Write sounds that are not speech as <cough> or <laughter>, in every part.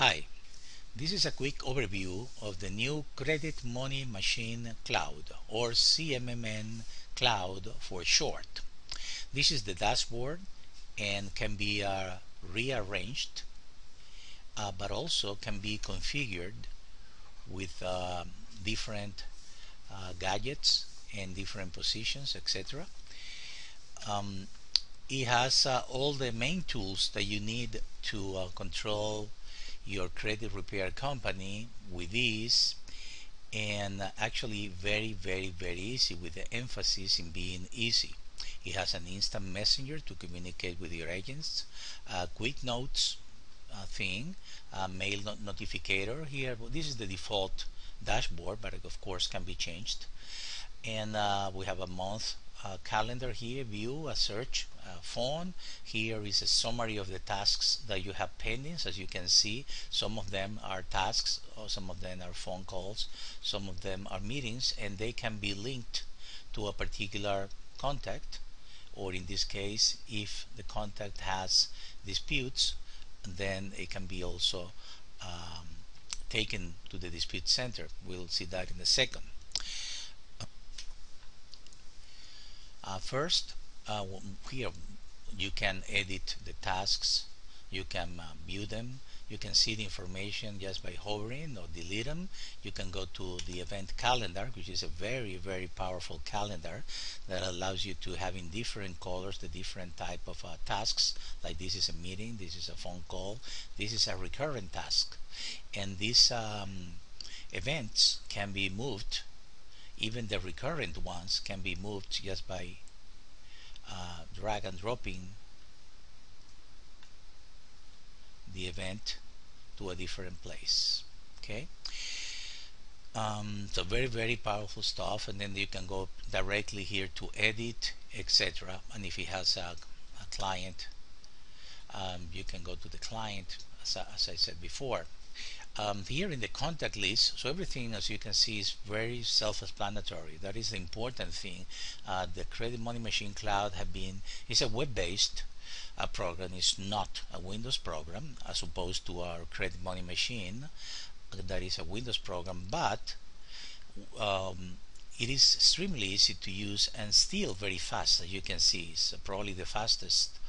Hi, this is a quick overview of the new Credit Money Machine Cloud or CMMN Cloud for short. This is the dashboard and can be uh, rearranged uh, but also can be configured with uh, different uh, gadgets and different positions etc. Um, it has uh, all the main tools that you need to uh, control your credit repair company with ease and actually very very very easy with the emphasis in being easy. It has an instant messenger to communicate with your agents a quick notes uh, thing a mail not notificator here. This is the default dashboard but of course can be changed. And uh, we have a month uh, calendar here view a search uh, phone. Here is a summary of the tasks that you have pending. As you can see some of them are tasks or some of them are phone calls some of them are meetings and they can be linked to a particular contact or in this case if the contact has disputes then it can be also um, taken to the dispute center. We'll see that in a second first uh, here you can edit the tasks. You can uh, view them. You can see the information just by hovering or delete them you can go to the event calendar which is a very very powerful calendar that allows you to have in different colors the different type of uh, tasks. Like this is a meeting this is a phone call this is a recurrent task. And these um, events can be moved even the recurrent ones can be moved just by uh, drag and dropping the event to a different place okay? Um, so very very powerful stuff and then you can go directly here to edit etc and if it has a, a client um, you can go to the client as, as I said before um, here in the contact list so everything as you can see is very self-explanatory. That is the important thing. Uh, the credit money machine cloud have been is a web-based uh, program. It's not a Windows program as opposed to our credit money machine that is a Windows program. But um, it is extremely easy to use and still very fast as you can see. It's probably the fastest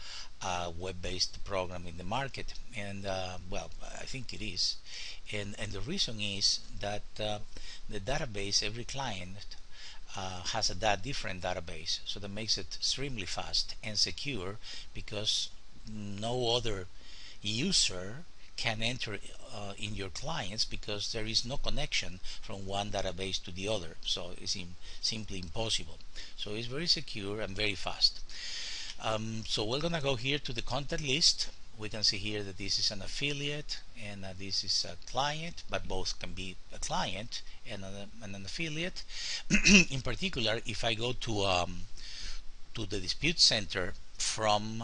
uh, web-based program in the market. And uh, well I think it is. And and the reason is that uh, the database every client uh, has a that different database. So that makes it extremely fast and secure because no other user can enter uh, in your clients because there is no connection from one database to the other. So it's simply impossible. So it's very secure and very fast um, so we're gonna go here to the contact list. We can see here that this is an affiliate and uh, this is a client but both can be a client and, a, and an affiliate. <clears throat> In particular if I go to um, to the dispute center from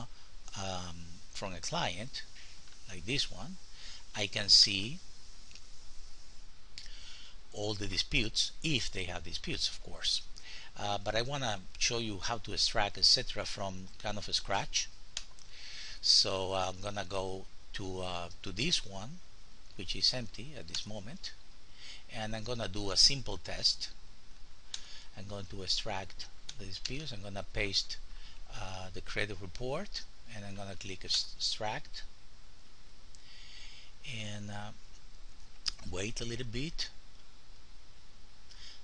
um, from a client like this one I can see all the disputes if they have disputes of course uh, but I want to show you how to extract etc from kind of a scratch. So I'm gonna go to uh, to this one which is empty at this moment. And I'm gonna do a simple test. I'm going to extract the disputes I'm gonna paste uh, the credit report and I'm gonna click extract. And uh, wait a little bit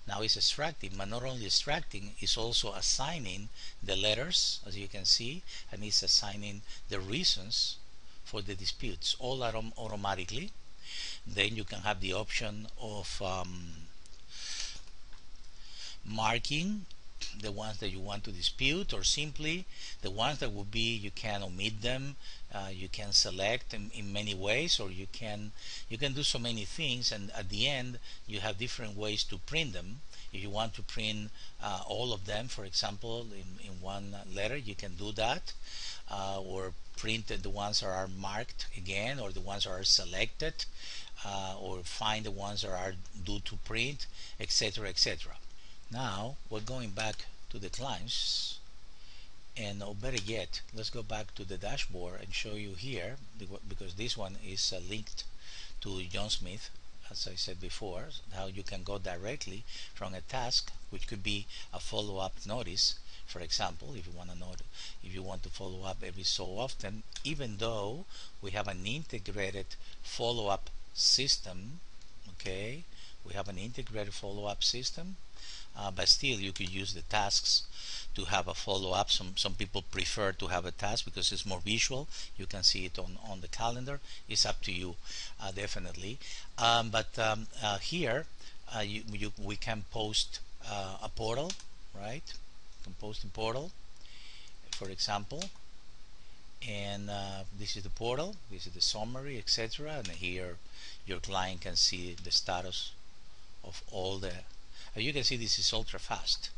now it's extracting but not only extracting it's also assigning the letters as you can see and it's assigning the reasons for the disputes all automatically. Then you can have the option of um, marking the ones that you want to dispute or simply the ones that would be you can omit them uh, you can select in, in, many ways or you can you can do so many things and at the end you have different ways to print them. If you want to print uh, all of them for example in, in one letter you can do that uh, or print the ones that are marked again or the ones that are selected uh, or find the ones that are due to print etc etc now we're going back to the clients and or better yet let's go back to the dashboard and show you here because this one is uh, linked to John Smith as I said before how you can go directly from a task which could be a follow-up notice for example if you want to know if you want to follow up every so often even though we have an integrated follow-up system okay? We have an integrated follow-up system uh, but still you could use the tasks to have a follow-up. Some some people prefer to have a task because it's more visual. You can see it on on the calendar. It's up to you uh, definitely. Um, but um, uh, here uh, you, you, we can post uh, a portal right? Can post a portal for example. And uh, this is the portal this is the summary etc and here your client can see the status of all the as you can see this is ultra fast.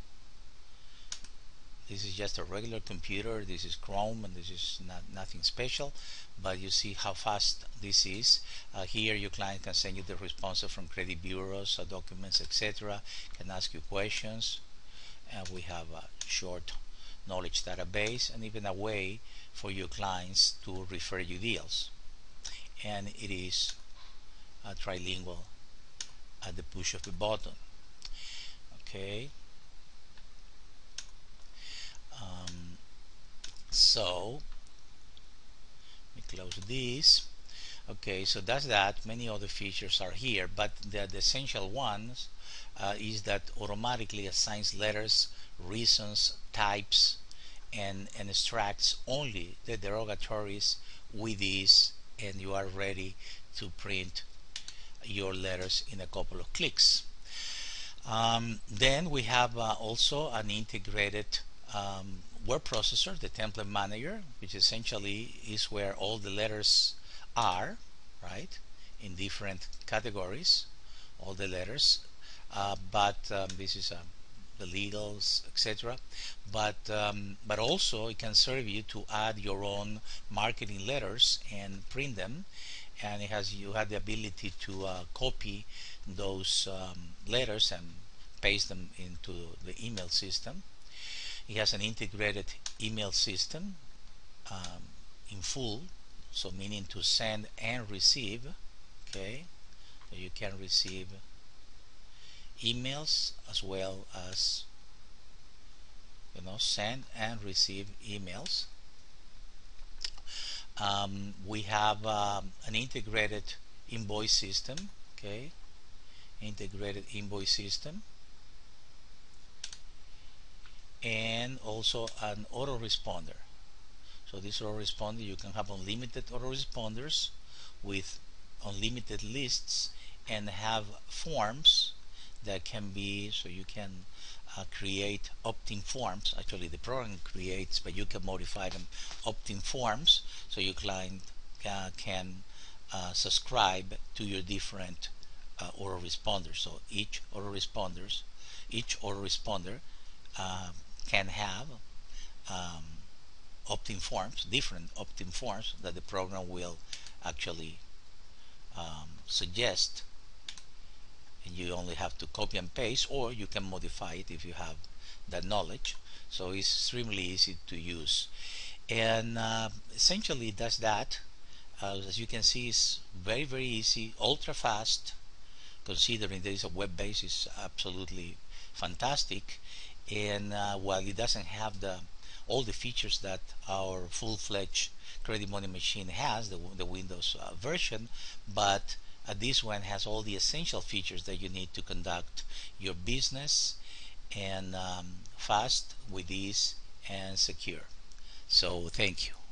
This is just a regular computer. This is Chrome and this is not nothing special. But you see how fast this is. Uh, here your client can send you the responses from credit bureaus uh, documents etc can ask you questions. And we have a short knowledge database and even a way for your clients to refer you deals. And it is uh, trilingual at the push of a button okay? Um, so let me close this. Okay so that's that. Many other features are here but the, the essential ones uh, is that automatically assigns letters reasons types and, and extracts only the derogatories with this and you are ready to print your letters in a couple of clicks um, then we have uh, also an integrated um, word processor, the template manager, which essentially is where all the letters are, right, in different categories, all the letters. Uh, but um, this is uh, the legals, etc. But um, but also it can serve you to add your own marketing letters and print them, and it has you have the ability to uh, copy those um, letters and paste them into the email system. It has an integrated email system um, in full, so meaning to send and receive. Okay, so you can receive emails as well as you know send and receive emails. Um, we have um, an integrated invoice system. Okay, integrated invoice system and also an autoresponder so this autoresponder you can have unlimited autoresponders with unlimited lists and have forms that can be so you can uh, create opt-in forms. Actually the program creates but you can modify them opt-in forms so your client uh, can uh, subscribe to your different uh, autoresponders so each autoresponders each autoresponder uh, can have um, opt-in forms, different opt-in forms that the program will actually um, suggest you only have to copy and paste or you can modify it if you have that knowledge. So it's extremely easy to use. And uh, essentially does that uh, as you can see it's very very easy ultra fast considering there is a web base is absolutely fantastic. And uh, while it doesn't have the all the features that our full-fledged credit money machine has the, the Windows uh, version but uh, this one has all the essential features that you need to conduct your business and um, fast with ease and secure. So thank you